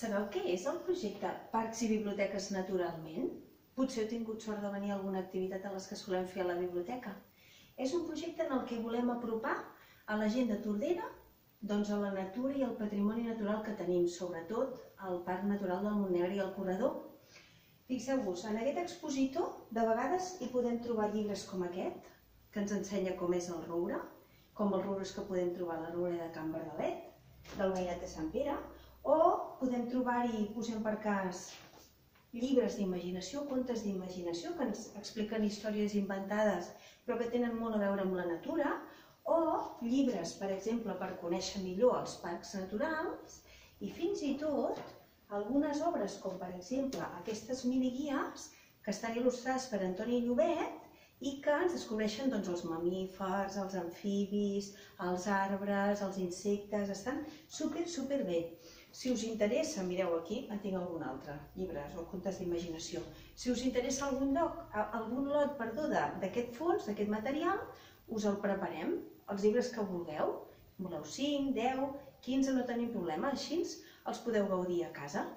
Sabeu què és el projecte Parcs i Biblioteques Naturalment? Potser heu tingut sort de venir a alguna activitat a les que solem fer a la biblioteca. És un projecte en el que volem apropar a la gent de Tordera doncs, a la natura i al patrimoni natural que tenim, sobretot al Parc Natural del Montnegre i el Corredor. Fixeu-vos, en aquest expositor de vegades hi podem trobar llibres com aquest, que ens ensenya com és el roure, com els roures que podem trobar a la roure de Can Verdalet, del Veïnat de Sant Pere, o podem trobar-hi, posem per cas, llibres d'imaginació, contes d'imaginació que ens expliquen històries inventades però que tenen molt a veure amb la natura, o llibres, per exemple, per conèixer millor els parcs naturals, i fins i tot algunes obres, com per exemple aquestes miniguies, que estan il·lustrades per Antoni Llobet i que ens descobreixen doncs, els mamífers, els amfibis, els arbres, els insectes, estan super, super bé. Si us interessa, mireu aquí, en tinc algun altre, llibres o contes d'imaginació. Si us interessa algun lloc, algun lot, perdó, d'aquest fons, d'aquest material, us el preparem, els llibres que vulgueu. Voleu 5, 10, 15, no tenim problema, així els podeu gaudir a casa.